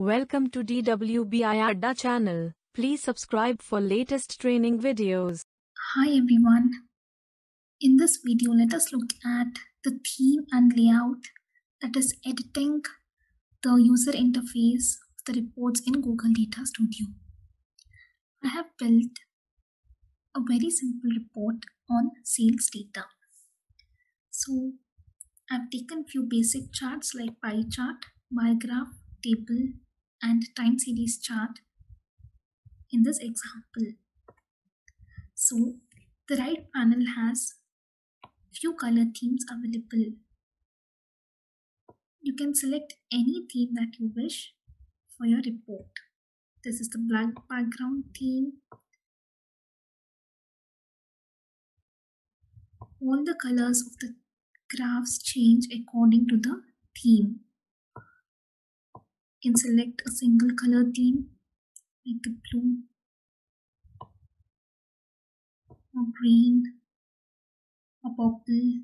Welcome to DWBI Adda channel. Please subscribe for latest training videos. Hi everyone. In this video, let us look at the theme and layout that is editing the user interface of the reports in Google Data Studio. I have built a very simple report on sales data. So I've taken few basic charts like pie chart, bar graph, table, and time series chart in this example. So the right panel has few color themes available. You can select any theme that you wish for your report. This is the black background theme. All the colors of the graphs change according to the theme. Can select a single color theme like the blue or green or purple.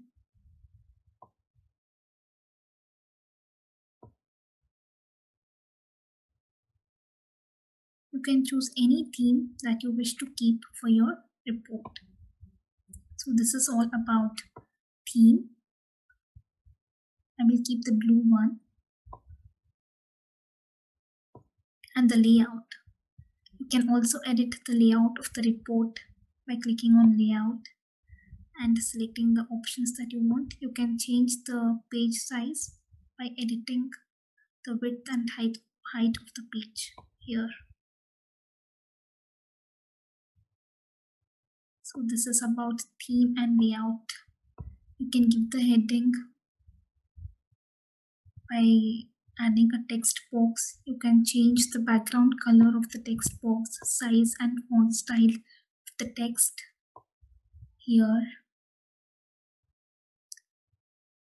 You can choose any theme that you wish to keep for your report. So this is all about theme. I will keep the blue one and the layout. You can also edit the layout of the report by clicking on layout and selecting the options that you want. You can change the page size by editing the width and height, height of the page here. So this is about theme and layout. You can give the heading by adding a text box. You can change the background color of the text box, size and font style of the text here.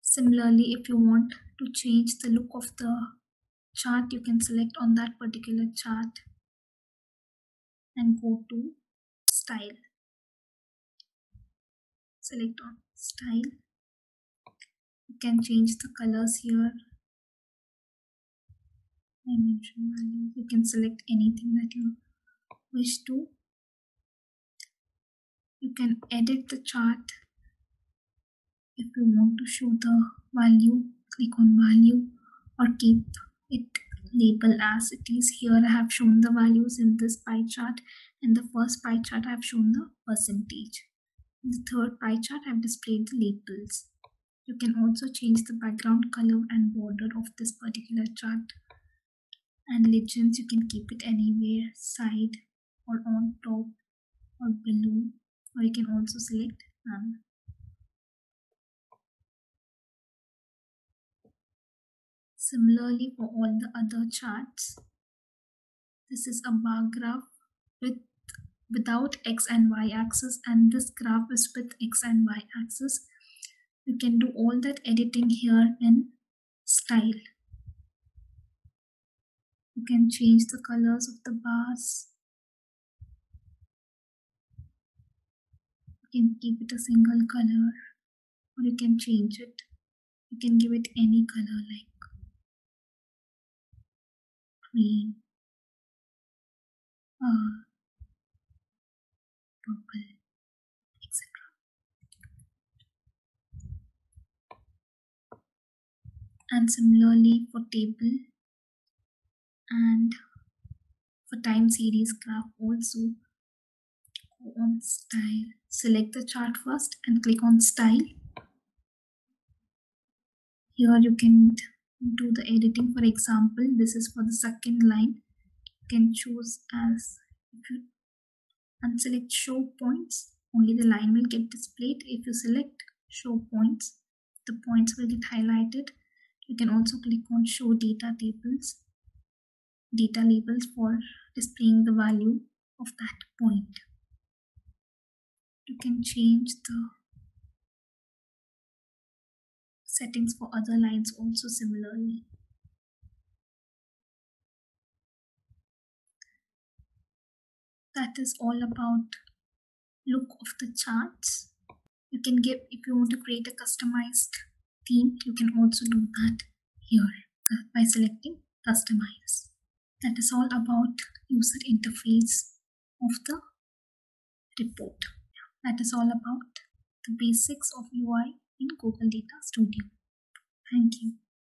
Similarly, if you want to change the look of the chart, you can select on that particular chart and go to style. Select on style. You can change the colors here dimension value You can select anything that you wish to. You can edit the chart if you want to show the value. Click on value or keep it label as it is. Here I have shown the values in this pie chart. In the first pie chart I have shown the percentage. In the third pie chart I have displayed the labels. You can also change the background color and border of this particular chart and legends you can keep it anywhere side or on top or below or you can also select none. Similarly for all the other charts this is a bar graph with without x and y axis and this graph is with x and y axis. You can do all that editing here in style you can change the colors of the bars. You can keep it a single color or you can change it. You can give it any color like green, uh, purple, etc. And similarly for table, and for time series graph also. Go on style. Select the chart first and click on style. Here you can do the editing. For example this is for the second line. You can choose as if you unselect show points only the line will get displayed. If you select show points the points will get highlighted. You can also click on show data tables data labels for displaying the value of that point. You can change the settings for other lines also similarly. That is all about look of the charts. You can give, if you want to create a customized theme, you can also do that here uh, by selecting customize. That is all about user interface of the report. That is all about the basics of UI in Google Data Studio. Thank you.